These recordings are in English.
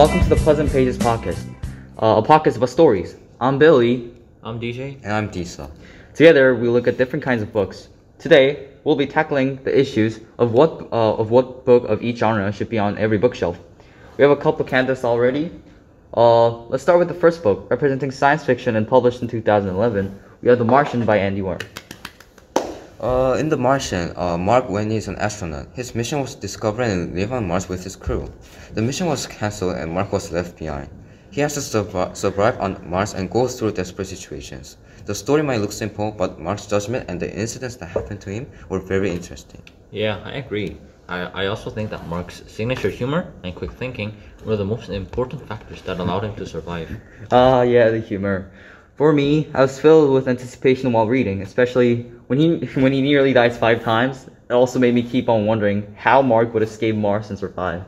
Welcome to the Pleasant Pages podcast, uh, a podcast about stories. I'm Billy. I'm DJ. And I'm Disa. Together, we look at different kinds of books. Today, we'll be tackling the issues of what uh, of what book of each genre should be on every bookshelf. We have a couple candidates already. Uh, let's start with the first book, representing science fiction and published in 2011. We have The Martian by Andy Weir. Uh, in The Martian, uh, Mark Watney is an astronaut. His mission was to discover and live on Mars with his crew. The mission was cancelled and Mark was left behind. He has to survi- survive on Mars and go through desperate situations. The story might look simple, but Mark's judgment and the incidents that happened to him were very interesting. Yeah, I agree. I, I also think that Mark's signature humor and quick thinking were the most important factors that allowed him to survive. Ah, yeah, the humor. For me, I was filled with anticipation while reading, especially when he when he nearly dies five times. It also made me keep on wondering how Mark would escape Mars and survive.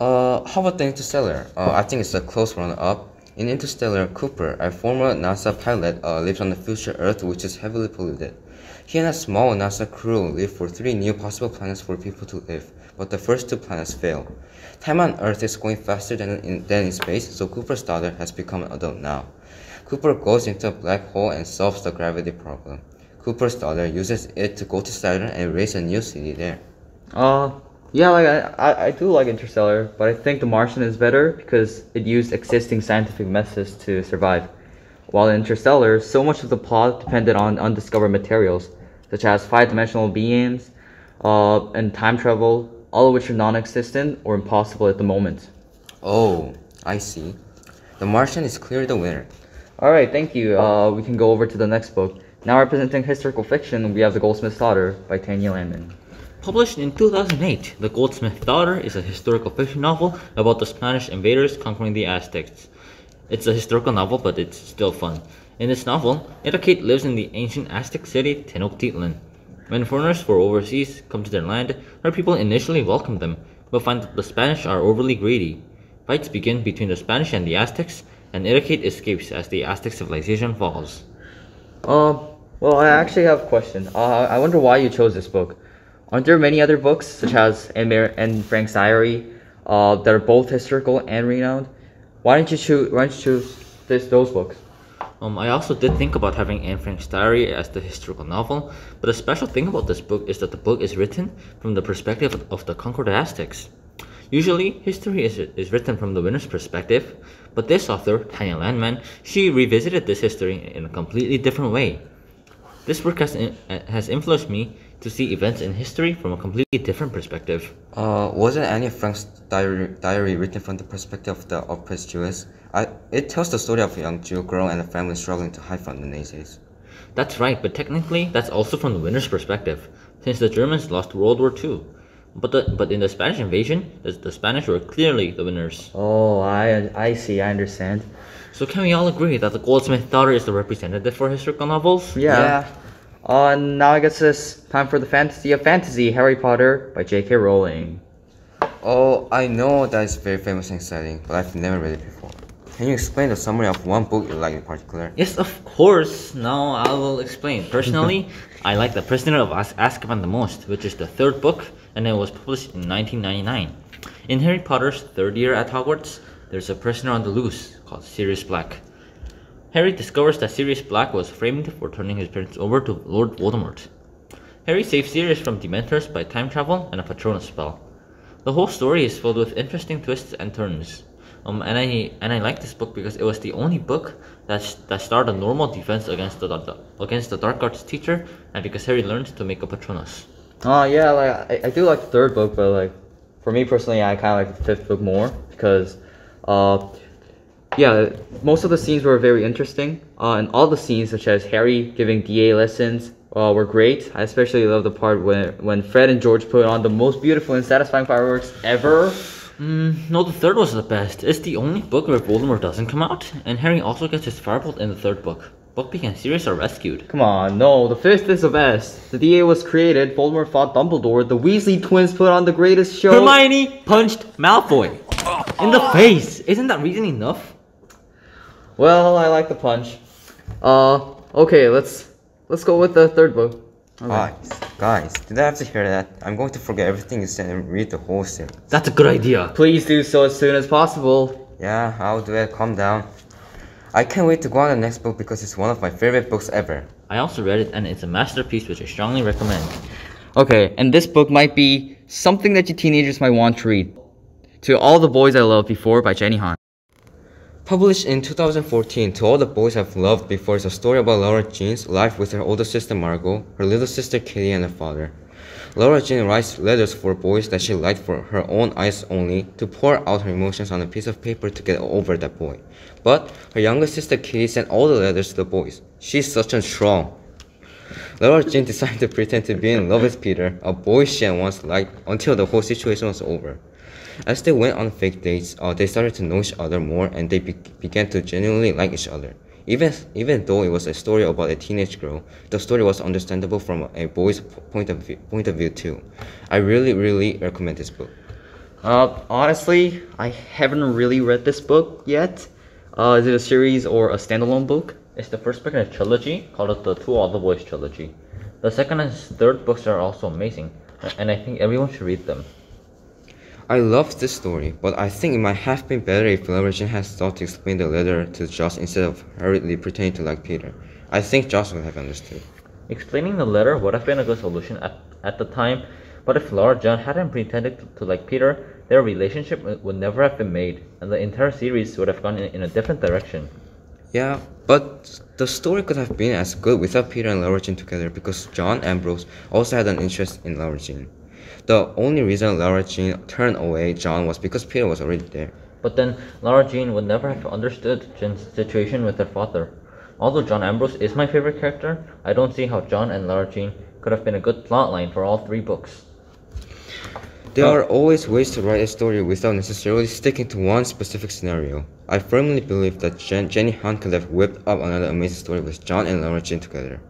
Uh, how about the Interstellar? Uh, I think it's a close runner-up. In Interstellar, Cooper, a former NASA pilot, uh, lives on the future Earth, which is heavily polluted. He and a small NASA crew live for three new possible planets for people to live, but the first two planets fail. Time on Earth is going faster than in, than in space, so Cooper's daughter has become an adult now. Cooper goes into a black hole and solves the gravity problem. Cooper's daughter uses it to go to Saturn and raise a new city there. Uh, yeah, like I, I, I do like Interstellar, but I think The Martian is better because it used existing scientific methods to survive. While in Interstellar, so much of the plot depended on undiscovered materials, such as five-dimensional beings, uh, and time travel, all of which are non-existent or impossible at the moment. Oh, I see. The Martian is clearly the winner. All right, thank you. Uh, we can go over to the next book. Now representing historical fiction, we have The Goldsmith's Daughter by Tanya Landman. Published in 2008, The Goldsmith's Daughter is a historical fiction novel about the Spanish invaders conquering the Aztecs. It's a historical novel, but it's still fun. In this novel, Itacate lives in the ancient Aztec city Tenochtitlan. When foreigners from overseas come to their land, her people initially welcome them, but find that the Spanish are overly greedy. Fights begin between the Spanish and the Aztecs, and Ida escapes as the Aztec civilization falls. Uh, well, I actually have a question. Uh, I wonder why you chose this book. Aren't there many other books, such as Anne, Mar- Anne Frank's Diary, uh, that are both historical and renowned? Why didn't you choose? Why didn't you choose this those books? Um, I also did think about having Anne Frank's diary as the historical novel, but a special thing about this book is that the book is written from the perspective of the conquered Aztecs. Usually, history is, is written from the winner's perspective, but this author, Tanya Landman, she revisited this history in a completely different way. This work has, has influenced me to see events in history from a completely different perspective. Uh, wasn't Anne Frank's diary, diary written from the perspective of the oppressed Jews? I, it tells the story of a young Jew girl and a family struggling to hide from the Nazis. That's right, but technically, that's also from the winner's perspective, since the Germans lost World War II. But the, but in the Spanish invasion, the, the Spanish were clearly the winners. Oh, I I see. I understand. So can we all agree that the Goldsmith daughter is the representative for historical novels? Yeah. yeah. Uh, now I guess it's time for the fantasy of fantasy, Harry Potter by J.K. Rowling. Oh, I know that is very famous and exciting, but I've never read it before. Can you explain the summary of one book you like in particular? Yes, of course. Now I will explain. Personally, I like The Prisoner of Az- Azkaban the most, which is the third book, and it was published in 1999. In Harry Potter's third year at Hogwarts, there's a prisoner on the loose called Sirius Black. Harry discovers that Sirius Black was framed for turning his parents over to Lord Voldemort. Harry saves Sirius from Dementors by time travel and a Patronus spell. The whole story is filled with interesting twists and turns. Um, and I and I like this book because it was the only book that that started a normal defense against the, the against the dark arts teacher, and because Harry learned to make a Patronus. Oh yeah, like I, I do like the third book, but like for me personally, I kind of like the fifth book more because, uh, yeah, most of the scenes were very interesting. Uh, and all the scenes, such as Harry giving DA lessons, uh, were great. I especially love the part when when Fred and George put on the most beautiful and satisfying fireworks ever. Mm, no, the third was the best. It's the only book where Voldemort doesn't come out, and Harry also gets his firebolt in the third book. Buckbeak and Sirius are rescued. Come on, no, the fifth is the best. The DA was created. Voldemort fought Dumbledore. The Weasley twins put on the greatest show. Hermione punched Malfoy in the face. Isn't that reason enough? Well, I like the punch. Uh, okay, let's let's go with the third book. Okay. Alright. Guys, did I have to hear that? I'm going to forget everything you said and read the whole series. That's a good idea. Please do so as soon as possible. Yeah, I'll do it. Calm down. I can't wait to go on the next book because it's one of my favorite books ever. I also read it and it's a masterpiece which I strongly recommend. Okay, and this book might be something that you teenagers might want to read. To All the Boys I Loved Before by Jenny Han. Published in 2014, To All the Boys I've Loved Before is a story about Lara Jean's life with her older sister Margot, her little sister Kitty, and her father. Lara Jean writes letters for boys that she liked for her own eyes only to pour out her emotions on a piece of paper to get over that boy. But her younger sister Kitty sent all the letters to the boys. She's such a strong. Laura Jean decided to pretend to be in love with Peter, a boy she had once liked, until the whole situation was over. As they went on fake dates, uh, they started to know each other more and they be began to genuinely like each other. Even, even though it was a story about a teenage girl, the story was understandable from a boy's point of view, point of view too. I really, really recommend this book. Uh, honestly, I haven't really read this book yet. Uh, is it a series or a standalone book? It's the first book in a trilogy called the To All the Boys trilogy. The second and third books are also amazing, and I think everyone should read them. I love this story, but I think it might have been better if Lara had thought to explain the letter to Josh instead of hurriedly pretending to like Peter. I think Josh would have understood. Explaining the letter would have been a good solution at, at the time, but if Lara Jean hadn't pretended to, to like Peter, their relationship would- would never have been made, and the entire series would have gone in, in a different direction. Yeah, but the story could have been as good without Peter and Lara Jean together because John Ambrose also had an interest in Lara Jean. The only reason Lara Jean turned away John was because Peter was already there. But then Lara Jean would never have understood Jen's situation with her father. Although John Ambrose is my favorite character, I don't see how John and Lara Jean could have been a good plotline for all three books. There are always ways to write a story without necessarily sticking to one specific scenario. I firmly believe that Jen- Jenny Han could have whipped up another amazing story with John and Lara Jean together.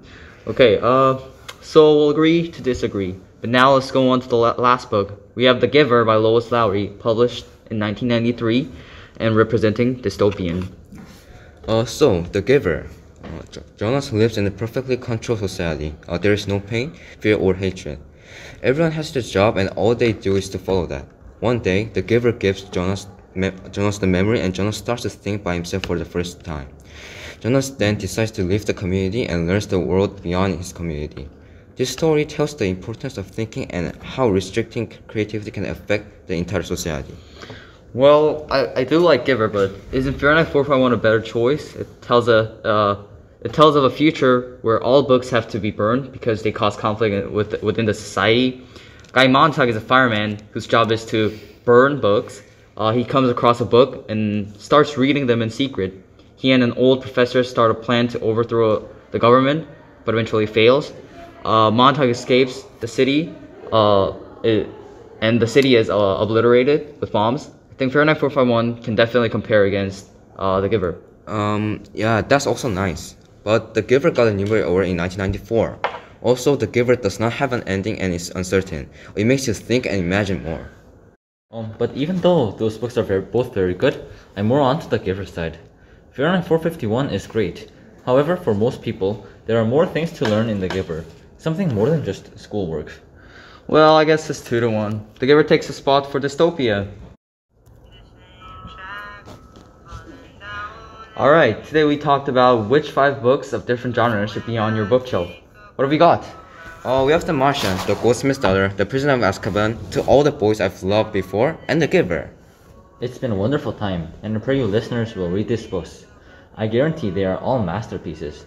Okay, uh, so we'll agree to disagree. But now let's go on to the last book. We have The Giver by Lois Lowry, published in 1993 and representing dystopian. Uh, so, The Giver. Uh, Jonas lives in a perfectly controlled society. Uh, there is no pain, fear, or hatred. Everyone has their job, and all they do is to follow that. One day, the Giver gives Jonas, Jonas the memory, and Jonas starts to think by himself for the first time. Jonas then decides to leave the community and learns the world beyond his community. This story tells the importance of thinking and how restricting creativity can affect the entire society. Well, I, I do like Giver, but isn't Fahrenheit 451 a better choice? It tells a uh, it tells of a future where all books have to be burned because they cause conflict with, within the society. Guy Montag is a fireman whose job is to burn books. Uh, he comes across a book and starts reading them in secret. He and an old professor start a plan to overthrow the government, but eventually fails. Uh, Montag escapes the city, uh, it, and the city is uh, obliterated with bombs. I think Fahrenheit 451 can definitely compare against uh, The Giver. Um, yeah, that's also nice. But The Giver got a Newbery Award in 1994. Also, The Giver does not have an ending and is uncertain. It makes you think and imagine more. Um, but even though those books are very, both very good, I'm more onto the Giver side. Fahrenheit 451 is great. However, for most people, there are more things to learn in The Giver. Something more than just schoolwork. Well, I guess it's 2 to 1. The Giver takes a spot for Dystopia. Alright, today we talked about which five books of different genres should be on your bookshelf. What have we got? Oh, we have The Martian, The Goldsmith's Daughter, The Prisoner of Azkaban, To All the Boys I've Loved Before, and The Giver. It's been a wonderful time, and I pray you listeners will read these books. I guarantee they are all masterpieces.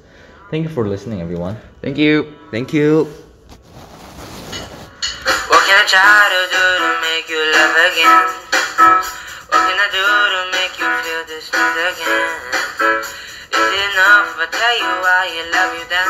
Thank you for listening, everyone. Thank you. Thank you. What can I try to do to make you love again? What can I do to make you feel this need again? Is it enough if I tell you I love you then?